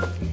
Bye.